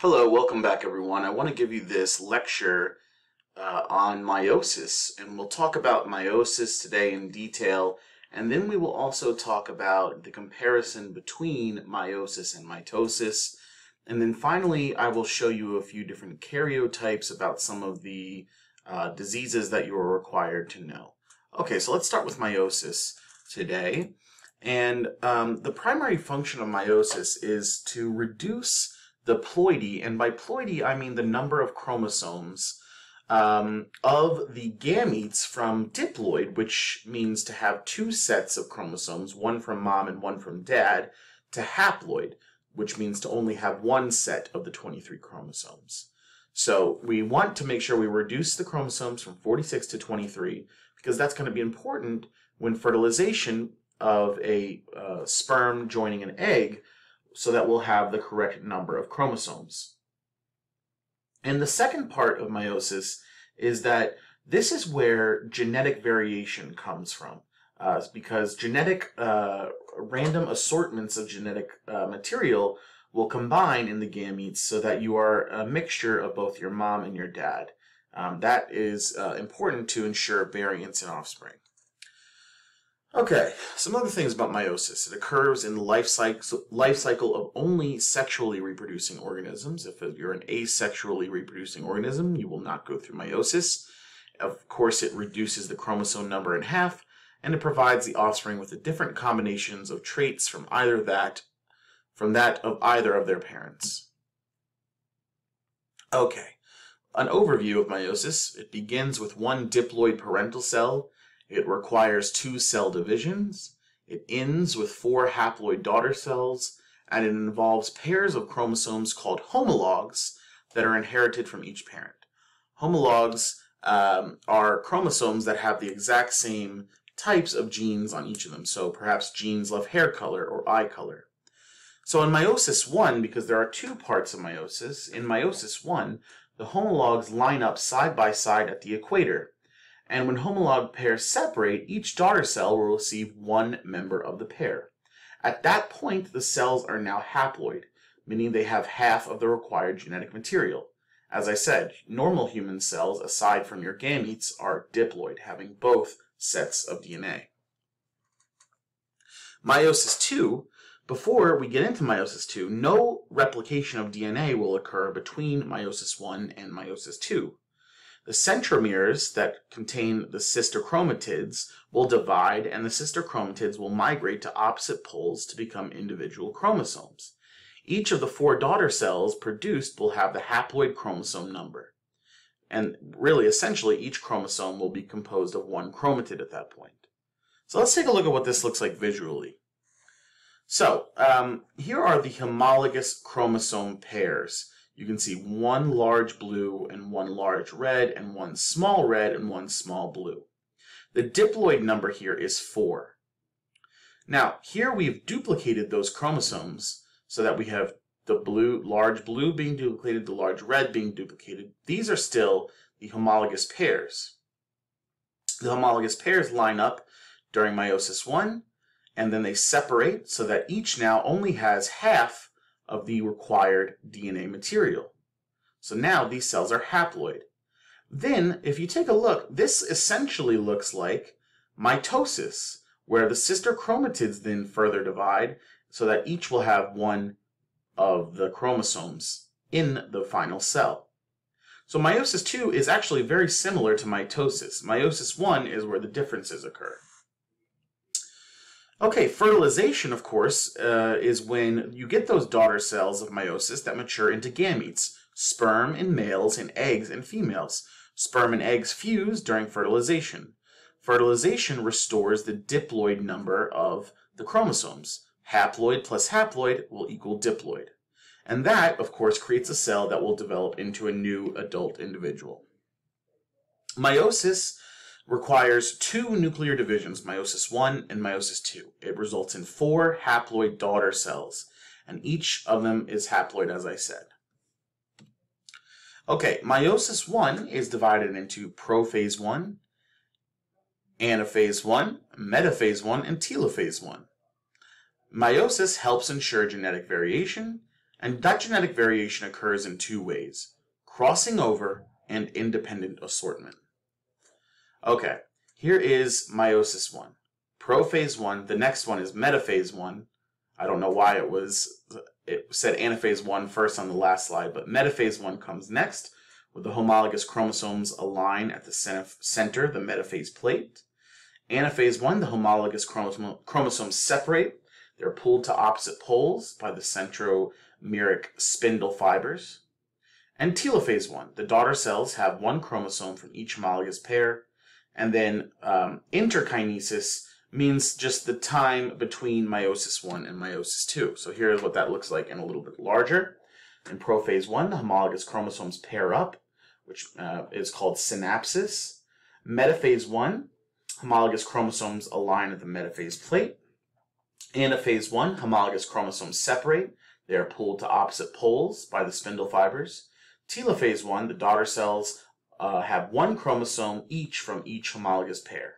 Hello, welcome back everyone. I want to give you this lecture uh, on meiosis and we'll talk about meiosis today in detail and then we will also talk about the comparison between meiosis and mitosis and then finally I will show you a few different karyotypes about some of the uh, diseases that you are required to know. Okay, so let's start with meiosis today. And um, the primary function of meiosis is to reduce the ploidy, and by ploidy I mean the number of chromosomes um, of the gametes from diploid, which means to have two sets of chromosomes, one from mom and one from dad, to haploid, which means to only have one set of the 23 chromosomes. So we want to make sure we reduce the chromosomes from 46 to 23 because that's going to be important when fertilization of a uh, sperm joining an egg so that we'll have the correct number of chromosomes. And the second part of meiosis is that this is where genetic variation comes from. Uh, because genetic uh, random assortments of genetic uh, material will combine in the gametes so that you are a mixture of both your mom and your dad. Um, that is uh, important to ensure variance in offspring. Okay, some other things about meiosis. It occurs in the life cycle, life cycle of only sexually reproducing organisms. If you're an asexually reproducing organism, you will not go through meiosis. Of course, it reduces the chromosome number in half, and it provides the offspring with the different combinations of traits from either that, from that of either of their parents. Okay, an overview of meiosis. It begins with one diploid parental cell it requires two cell divisions. It ends with four haploid daughter cells, and it involves pairs of chromosomes called homologs that are inherited from each parent. Homologs um, are chromosomes that have the exact same types of genes on each of them. So perhaps genes love hair color or eye color. So in meiosis 1, because there are two parts of meiosis, in meiosis 1, the homologs line up side by side at the equator. And when homolog pairs separate, each daughter cell will receive one member of the pair. At that point, the cells are now haploid, meaning they have half of the required genetic material. As I said, normal human cells, aside from your gametes, are diploid, having both sets of DNA. Meiosis 2, before we get into meiosis 2, no replication of DNA will occur between meiosis 1 and meiosis 2. The centromeres that contain the sister chromatids will divide and the sister chromatids will migrate to opposite poles to become individual chromosomes. Each of the four daughter cells produced will have the haploid chromosome number. And really, essentially, each chromosome will be composed of one chromatid at that point. So let's take a look at what this looks like visually. So, um, here are the homologous chromosome pairs you can see one large blue and one large red and one small red and one small blue. The diploid number here is 4. Now, here we've duplicated those chromosomes so that we have the blue, large blue being duplicated, the large red being duplicated. These are still the homologous pairs. The homologous pairs line up during meiosis 1, and then they separate so that each now only has half of the required DNA material. So now these cells are haploid. Then, if you take a look, this essentially looks like mitosis, where the sister chromatids then further divide so that each will have one of the chromosomes in the final cell. So meiosis 2 is actually very similar to mitosis. Meiosis 1 is where the differences occur. Okay, fertilization, of course, uh, is when you get those daughter cells of meiosis that mature into gametes, sperm in males and eggs in females. Sperm and eggs fuse during fertilization. Fertilization restores the diploid number of the chromosomes. Haploid plus haploid will equal diploid. And that, of course, creates a cell that will develop into a new adult individual. Meiosis requires two nuclear divisions, meiosis 1 and meiosis 2. It results in four haploid daughter cells, and each of them is haploid, as I said. Okay, meiosis 1 is divided into prophase 1, anaphase 1, metaphase 1, and telophase 1. Meiosis helps ensure genetic variation, And that genetic variation occurs in two ways crossing over and independent assortment. Okay, here is meiosis 1. Prophase 1, the next one is metaphase 1. I don't know why it was, it said anaphase one first on the last slide, but metaphase 1 comes next, where the homologous chromosomes align at the center, the metaphase plate. Anaphase 1, the homologous chromosomes separate. They're pulled to opposite poles by the centromeric spindle fibers. And telophase 1, the daughter cells have one chromosome from each homologous pair. And then um, interkinesis means just the time between meiosis 1 and meiosis 2. So here's what that looks like in a little bit larger. In prophase 1, the homologous chromosomes pair up, which uh, is called synapsis. Metaphase 1, homologous chromosomes align at the metaphase plate. Anaphase 1, homologous chromosomes separate. They are pulled to opposite poles by the spindle fibers. Telophase 1, the daughter cells uh, have one chromosome each from each homologous pair.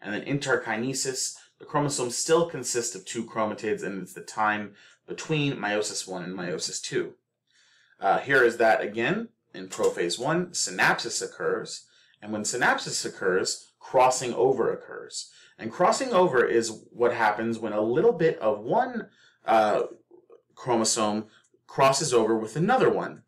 And then interkinesis, the chromosomes still consist of two chromatids, and it's the time between meiosis 1 and meiosis 2. Uh, here is that again. In prophase 1, synapsis occurs, and when synapsis occurs, crossing over occurs. And crossing over is what happens when a little bit of one uh, chromosome crosses over with another one.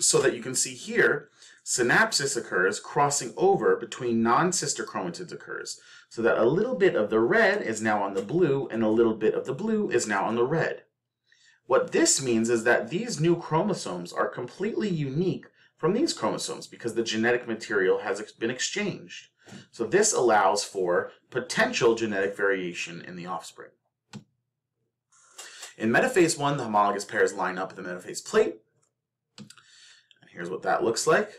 So that you can see here, synapsis occurs, crossing over between non-sister chromatids occurs. So that a little bit of the red is now on the blue, and a little bit of the blue is now on the red. What this means is that these new chromosomes are completely unique from these chromosomes because the genetic material has been exchanged. So this allows for potential genetic variation in the offspring. In metaphase 1, the homologous pairs line up at the metaphase plate. And here's what that looks like.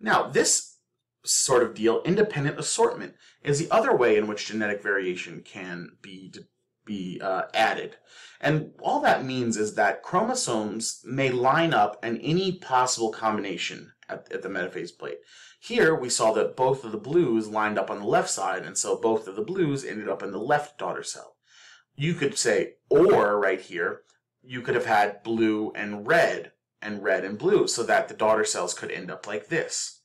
Now, this sort of deal, independent assortment, is the other way in which genetic variation can be, be uh, added. And all that means is that chromosomes may line up in any possible combination at, at the metaphase plate. Here we saw that both of the blues lined up on the left side, and so both of the blues ended up in the left daughter cell. You could say, or right here, you could have had blue and red, and red and blue, so that the daughter cells could end up like this.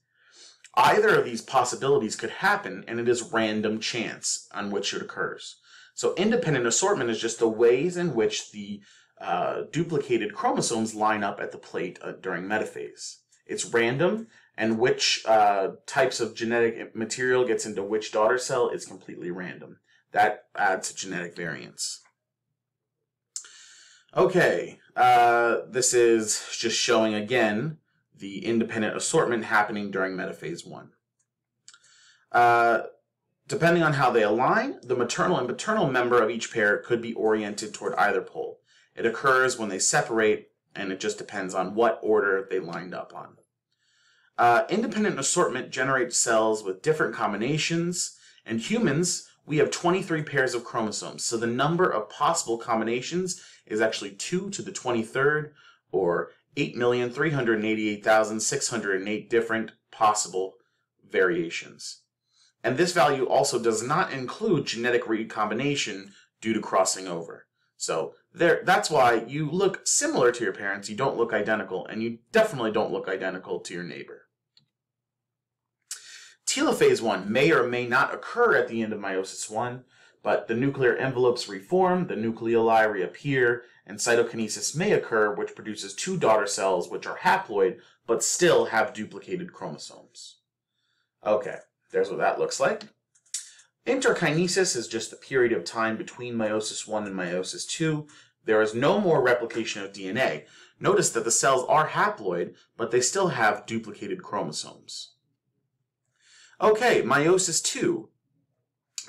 Either of these possibilities could happen, and it is random chance on which it occurs. So independent assortment is just the ways in which the uh, duplicated chromosomes line up at the plate uh, during metaphase. It's random, and which uh, types of genetic material gets into which daughter cell is completely random. That adds to genetic variance. Okay, uh, this is just showing again the independent assortment happening during metaphase 1. Uh, depending on how they align, the maternal and paternal member of each pair could be oriented toward either pole. It occurs when they separate, and it just depends on what order they lined up on. Uh, independent assortment generates cells with different combinations. and humans, we have 23 pairs of chromosomes, so the number of possible combinations is actually 2 to the 23rd, or 8,388,608 different possible variations. And this value also does not include genetic recombination due to crossing over. So there, that's why you look similar to your parents, you don't look identical, and you definitely don't look identical to your neighbor. Telophase 1 may or may not occur at the end of meiosis 1, but the nuclear envelopes reform, the nucleoli reappear, and cytokinesis may occur, which produces two daughter cells which are haploid but still have duplicated chromosomes. Okay, there's what that looks like. Interkinesis is just the period of time between meiosis 1 and meiosis 2. There is no more replication of DNA. Notice that the cells are haploid, but they still have duplicated chromosomes. Okay, meiosis 2.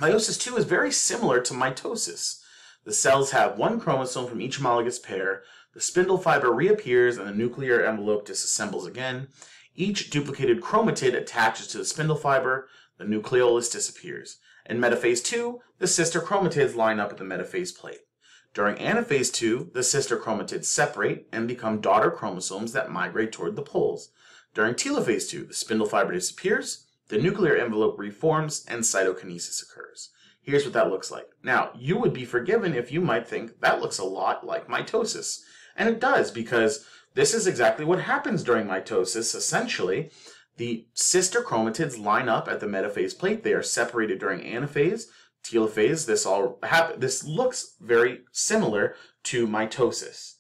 Meiosis 2 is very similar to mitosis. The cells have one chromosome from each homologous pair, the spindle fiber reappears and the nuclear envelope disassembles again. Each duplicated chromatid attaches to the spindle fiber, the nucleolus disappears. In metaphase 2, the sister chromatids line up at the metaphase plate. During anaphase 2, the sister chromatids separate and become daughter chromosomes that migrate toward the poles. During telophase 2, the spindle fiber disappears, the nuclear envelope reforms and cytokinesis occurs. Here's what that looks like. Now, you would be forgiven if you might think that looks a lot like mitosis. And it does because this is exactly what happens during mitosis. Essentially, the sister chromatids line up at the metaphase plate. They are separated during anaphase, telophase. This all happen. This looks very similar to mitosis,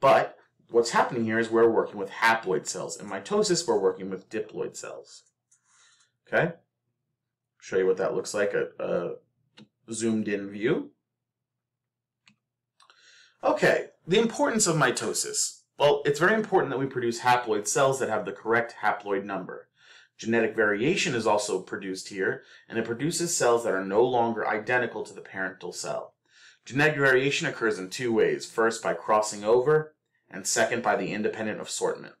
but what's happening here is we're working with haploid cells. In mitosis, we're working with diploid cells. Okay, show you what that looks like. A, a zoomed in view. Okay, the importance of mitosis. Well, it's very important that we produce haploid cells that have the correct haploid number. Genetic variation is also produced here, and it produces cells that are no longer identical to the parental cell. Genetic variation occurs in two ways. First, by crossing over, and second, by the independent assortment.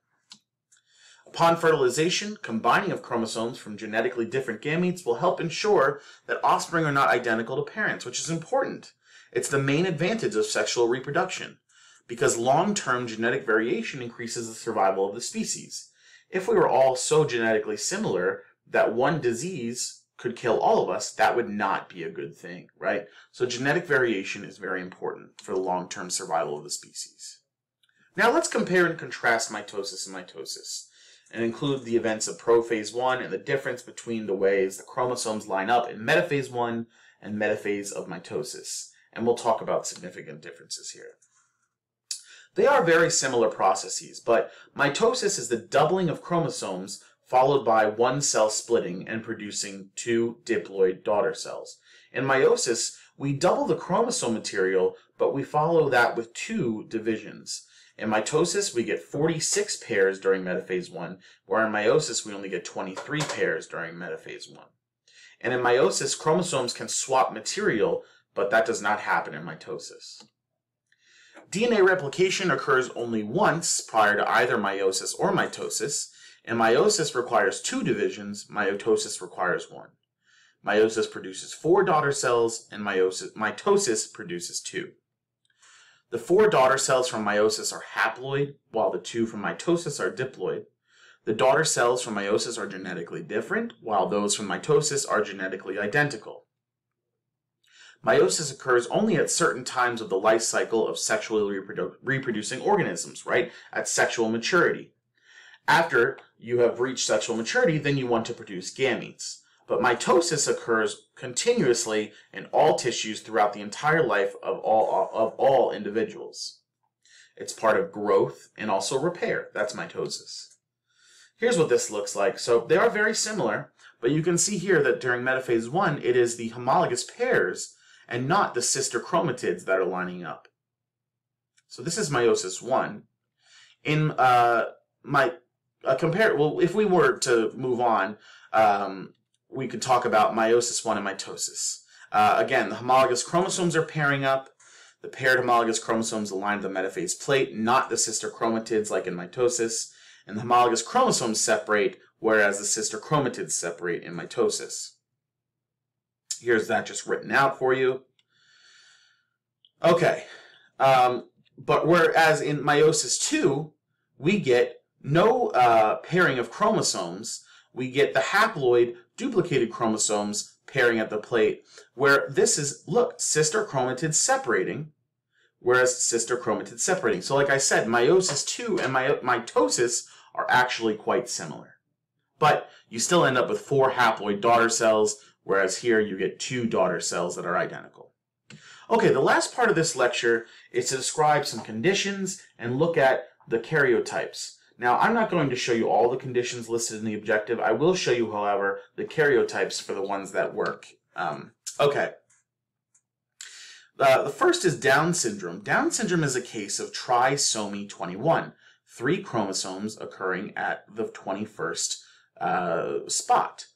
Upon fertilization, combining of chromosomes from genetically different gametes will help ensure that offspring are not identical to parents, which is important. It's the main advantage of sexual reproduction, because long-term genetic variation increases the survival of the species. If we were all so genetically similar that one disease could kill all of us, that would not be a good thing, right? So genetic variation is very important for the long-term survival of the species. Now let's compare and contrast mitosis and mitosis and include the events of prophase 1 and the difference between the ways the chromosomes line up in metaphase 1 and metaphase of mitosis and we'll talk about significant differences here. They are very similar processes, but mitosis is the doubling of chromosomes followed by one cell splitting and producing two diploid daughter cells. In meiosis, we double the chromosome material, but we follow that with two divisions. In mitosis, we get 46 pairs during metaphase 1, where in meiosis, we only get 23 pairs during metaphase 1. And in meiosis, chromosomes can swap material, but that does not happen in mitosis. DNA replication occurs only once prior to either meiosis or mitosis, and meiosis requires two divisions, mitosis requires one. Meiosis produces four daughter cells, and meiosis, mitosis produces two. The four daughter cells from meiosis are haploid, while the two from mitosis are diploid. The daughter cells from meiosis are genetically different, while those from mitosis are genetically identical. Meiosis occurs only at certain times of the life cycle of sexually reprodu reproducing organisms, right? At sexual maturity. After you have reached sexual maturity, then you want to produce gametes. But mitosis occurs continuously in all tissues throughout the entire life of all, of all individuals. It's part of growth and also repair. That's mitosis. Here's what this looks like. So they are very similar, but you can see here that during metaphase 1, it is the homologous pairs and not the sister chromatids that are lining up. So this is meiosis 1. In uh, my uh, compare, well, if we were to move on, um, we could talk about meiosis 1 and mitosis. Uh, again, the homologous chromosomes are pairing up. The paired homologous chromosomes align the metaphase plate, not the sister chromatids like in mitosis. And the homologous chromosomes separate, whereas the sister chromatids separate in mitosis. Here's that just written out for you. Okay. Um, but whereas in meiosis 2, we get no uh, pairing of chromosomes, we get the haploid duplicated chromosomes pairing at the plate, where this is, look, sister chromatids separating, whereas sister chromatids separating. So like I said, meiosis 2 and my mitosis are actually quite similar. But you still end up with four haploid daughter cells, whereas here you get two daughter cells that are identical. Okay, the last part of this lecture is to describe some conditions and look at the karyotypes. Now, I'm not going to show you all the conditions listed in the objective. I will show you, however, the karyotypes for the ones that work. Um, okay. Uh, the first is Down syndrome. Down syndrome is a case of trisomy 21, three chromosomes occurring at the 21st uh, spot.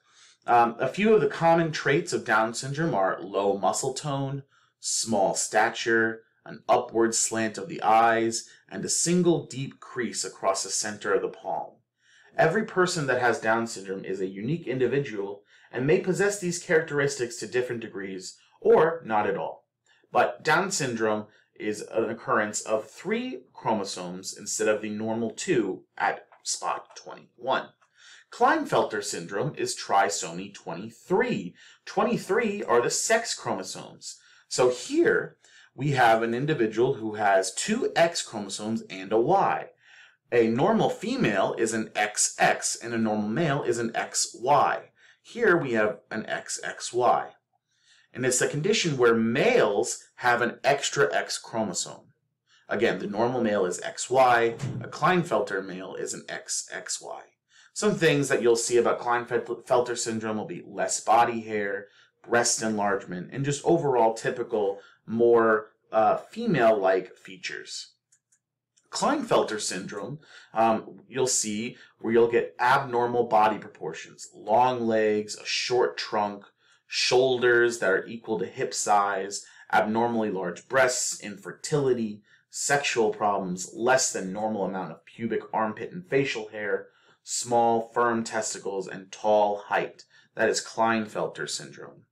Um, a few of the common traits of Down syndrome are low muscle tone, small stature, an upward slant of the eyes, and a single deep crease across the center of the palm. Every person that has Down syndrome is a unique individual and may possess these characteristics to different degrees or not at all. But Down syndrome is an occurrence of three chromosomes instead of the normal two at spot 21. Klinefelter syndrome is trisomy 23. 23 are the sex chromosomes. So here we have an individual who has two X chromosomes and a Y. A normal female is an XX and a normal male is an XY. Here we have an XXY. And it's a condition where males have an extra X chromosome. Again, the normal male is XY, a Klinefelter male is an XXY. Some things that you'll see about Klinefelter syndrome will be less body hair, breast enlargement, and just overall typical, more uh, female-like features. Klinefelter syndrome, um, you'll see where you'll get abnormal body proportions, long legs, a short trunk, shoulders that are equal to hip size, abnormally large breasts, infertility, sexual problems, less than normal amount of pubic armpit and facial hair, small, firm testicles, and tall height. That is Klinefelter syndrome.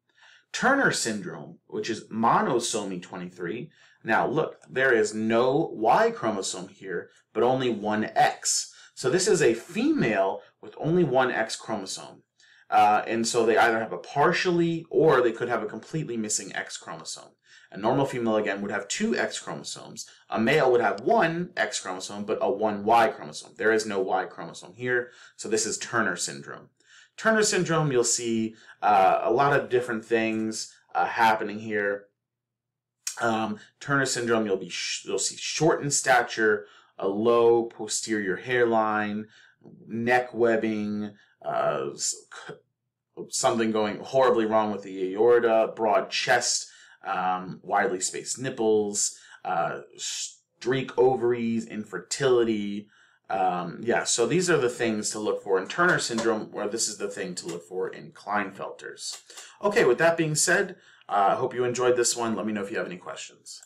Turner syndrome, which is monosomy 23. Now look, there is no Y chromosome here, but only one X. So this is a female with only one X chromosome. Uh, and so they either have a partially or they could have a completely missing X chromosome. A normal female, again, would have two X chromosomes. A male would have one X chromosome, but a one Y chromosome. There is no Y chromosome here, so this is Turner syndrome. Turner syndrome, you'll see uh, a lot of different things uh, happening here. Um, Turner syndrome, you'll be you'll see shortened stature, a low posterior hairline, neck webbing, uh, something going horribly wrong with the aorta, broad chest, um, widely spaced nipples, uh, streak ovaries, infertility. Um, yeah, so these are the things to look for in Turner syndrome, where this is the thing to look for in Klinefelters. Okay, with that being said, uh, I uh, hope you enjoyed this one. Let me know if you have any questions.